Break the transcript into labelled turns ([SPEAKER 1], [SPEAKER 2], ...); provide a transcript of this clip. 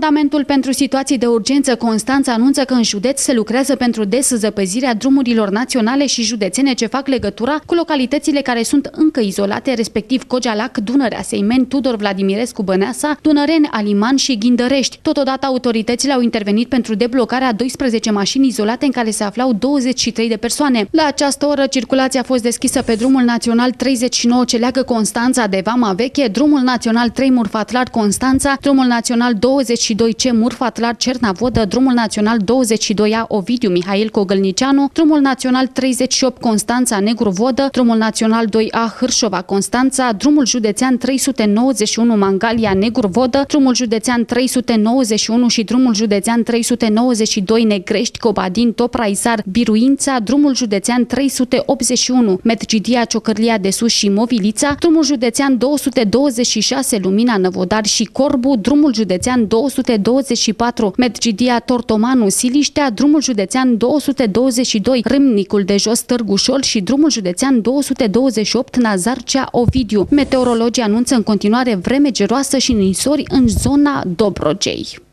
[SPEAKER 1] Comandamentul pentru situații de urgență Constanța anunță că în județ se lucrează pentru deszăpăzirea drumurilor naționale și județene ce fac legătura cu localitățile care sunt încă izolate, respectiv Cojalac, Dunărea, Seimen, Tudor Vladimirescu, Băneasa, Dunăreni, Aliman și Ghindărești. Totodată autoritățile au intervenit pentru deblocarea 12 mașini izolate în care se aflau 23 de persoane. La această oră, circulația a fost deschisă pe drumul național 39 ce leagă Constanța de Vama Veche, drumul național 3 Murfatlar Constanța, drumul național 22C Murfatlar Cernavodă, drumul național 22A Ovidiu Mihail Cogălnicianu, drumul național 38 Constanța Negru Vodă, drumul național 2A Hârșova Constanța, drumul județean 391 Mangalia Negru Vodă, drumul județean 391 și drumul județean 392 Negrești Cobadin Topra Isar Biruința, drumul județean 381 Medgidia Ciocărlia de Sus și Movilița, drumul județean 226 Lumina Năvodar și Corbu, drumul județean 224 Medgidia Tortomanu Siliștea, drumul județean 222 Râmnicul de Jos Târgușol și drumul județean 228 Nazarcea Ovidiu. Meteorologii anunță în continuare vreme geroasă și nisori în zona Dobrogei.